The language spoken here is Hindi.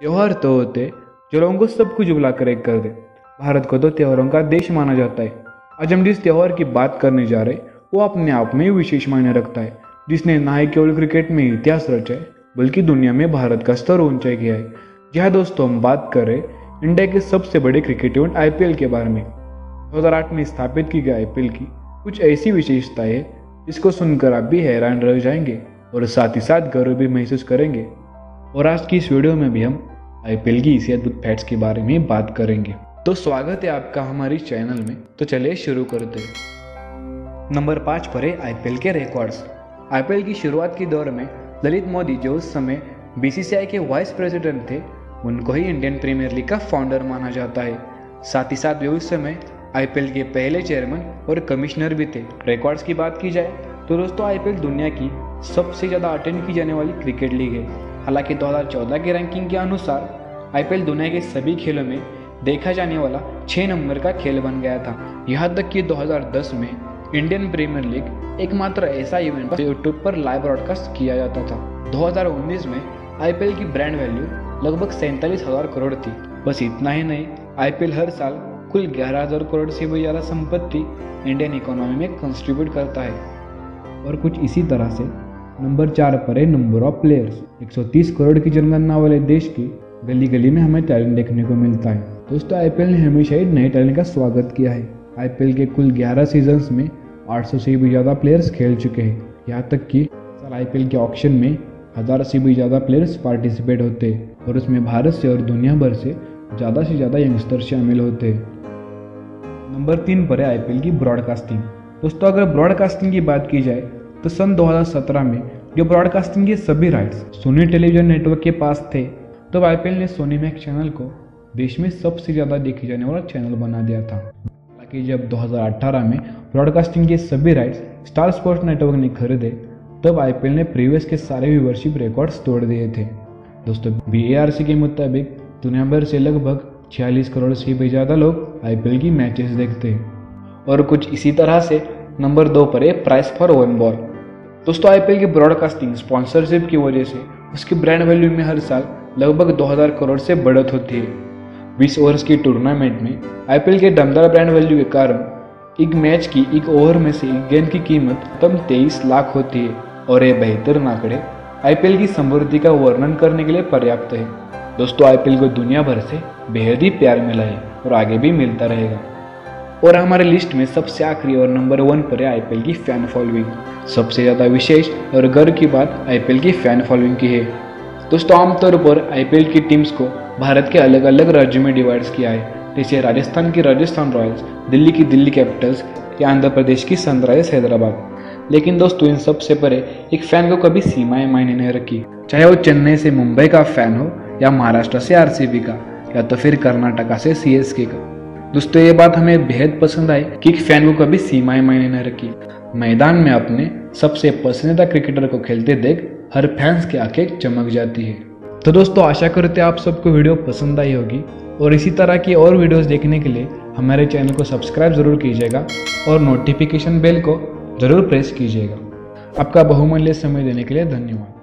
त्योहार तो होते, जो लोगों को सब कुछ बुलाकर एक कर दे। भारत को तो त्योहारों का देश माना जाता है। आज हम जिस त्योहार की बात करने जा रहे, वो अपने आप में विशेष मायने रखता है। जिसने ना ही केवल क्रिकेट में इतिहास रचा है, बल्कि दुनिया में भारत का स्तर ऊँचा किया है। जी हाँ दोस्तों, हम बात करें इंडिया के सबसे बड़े क्रिकेट इवेंट आईपीएल के बारे में। 2008 में स्थापित की गई आईपीएल की कुछ ऐसी विशेषताएँ है, जिसको सुनकर आप भी हैरान रह जाएँगे और साथ ही साथ गर्व भी महसूस करेंगे। और आज की इस वीडियो में भी हम आईपीएल की इसी अद्भुत फैक्ट्स के बारे में बात करेंगे। तो स्वागत है आपका हमारी चैनल में। तो चलिए शुरू करते हैं। नंबर पाँच पर है आईपीएल के रिकॉर्ड्स आईपीएल की शुरुआत के दौर में ललित मोदी जो उस समय बीसीसीआई के वाइस प्रेसिडेंट थे, उनको ही इंडियन प्रीमियर लीग का फाउंडर माना जाता है। साथ ही साथ वे उस समय आईपीएल के पहले चेयरमैन और कमिश्नर भी थे। रिकॉर्ड्स की बात की जाए तो दोस्तों आईपीएल दुनिया की सबसे ज़्यादा अटेंड की जाने वाली क्रिकेट लीग है। हालाँकि 2014 की रैंकिंग के अनुसार आईपीएल दुनिया के सभी खेलों में देखा जाने वाला छः नंबर का खेल बन गया था। यहाँ तक कि 2010 में इंडियन प्रीमियर लीग एकमात्र ऐसा इवेंट यूट्यूब पर लाइव ब्रॉडकास्ट किया जाता था। 2019 में आईपीएल की ब्रांड वैल्यू लगभग सैंतालीस हज़ार करोड़ थी। बस इतना ही नहीं आईपीएल हर साल कुल ग्यारह हज़ार करोड़ से भी ज़्यादा संपत्ति इंडियन इकोनॉमी में कंट्रीब्यूट करता है। और कुछ इसी तरह से नंबर चार पर है नंबर ऑफ़ प्लेयर्स 130 करोड़ की जनगणना वाले देश की गली गली में हमें टैलेंट देखने को मिलता है। दोस्तों आईपीएल ने हमेशा ही नए टैलेंट का स्वागत किया है। आईपीएल के कुल 11 सीजन्स में 800 से भी ज़्यादा प्लेयर्स खेल चुके हैं। यहाँ तक कि साल आईपीएल के ऑप्शन में हज़ार से भी ज़्यादा प्लेयर्स पार्टिसिपेट होते हैं और उसमें भारत से और दुनिया भर से ज़्यादा से ज़्यादा यंगस्टर शामिल होते हैं। नंबर तीन पर है आईपीएल की ब्रॉडकास्टिंग दोस्तों, अगर ब्रॉडकास्टिंग की बात की जाए तो सन 2017 में जो ब्रॉडकास्टिंग के सभी राइट्स सोनी टेलीविज़न नेटवर्क के पास थे, तब आईपीएल ने सोनी मैक्स चैनल को देश में सबसे ज़्यादा देखे जाने वाला चैनल बना दिया था। हालाँकि जब 2018 में ब्रॉडकास्टिंग के सभी राइट्स स्टार स्पोर्ट्स नेटवर्क ने खरीदे, तब आईपीएल ने प्रीवियस के सारे व्यूवरशिप रिकॉर्ड्स तोड़ दिए थे। दोस्तों बी के मुताबिक दुनिया भर से लगभग छियालीस करोड़ से भी ज़्यादा लोग आईपीएल की मैचेस देखते हैं। और कुछ इसी तरह से नंबर दो पर है प्राइस फॉर वन बॉल दोस्तों आईपीएल की ब्रॉडकास्टिंग स्पॉन्सरशिप की वजह से उसकी ब्रांड वैल्यू में हर साल लगभग 2000 करोड़ से बढ़त होती है। 20 ओवर्स की टूर्नामेंट में आईपीएल के दमदार ब्रांड वैल्यू के कारण एक मैच की एक ओवर में से एक गेंद की कीमत कम तेईस लाख होती है और ये बेहतर आंकड़े आईपीएल की समृद्धि का वर्णन करने के लिए पर्याप्त है। दोस्तों आईपीएल को दुनिया भर से बेहद ही प्यार मिला है और आगे भी मिलता रहेगा। और हमारे लिस्ट में सबसे आखिरी और नंबर वन पर है आईपीएल की फ़ैन फॉलोइंग सबसे ज़्यादा विशेष और गर्व की बात आईपीएल की फ़ैन फॉलोइंग की है। दोस्तों, आमतौर पर आईपीएल की टीम्स को भारत के अलग अलग राज्यों में डिवाइड किया है। जैसे राजस्थान की राजस्थान रॉयल्स, दिल्ली की दिल्ली कैपिटल्स या आंध्र प्रदेश की सनराइजर्स हैदराबाद। लेकिन दोस्तों, इन सबसे परे एक फ़ैन को कभी सीमाएँ मायने नहीं रखी। चाहे वो चेन्नई से मुंबई का फ़ैन हो या महाराष्ट्र से आरसीबी का, या तो फिर कर्नाटका से सीएसके का। दोस्तों, ये बात हमें बेहद पसंद आई कि फ़ैन को कभी सीमाएँ मायने न रखी। मैदान में अपने सबसे पसंदीदा क्रिकेटर को खेलते देख हर फैंस की आँखें चमक जाती है। तो दोस्तों, आशा करते आप सबको वीडियो पसंद आई होगी। और इसी तरह की और वीडियोस देखने के लिए हमारे चैनल को सब्सक्राइब ज़रूर कीजिएगा और नोटिफिकेशन बेल को ज़रूर प्रेस कीजिएगा। आपका बहुमूल्य समय देने के लिए धन्यवाद।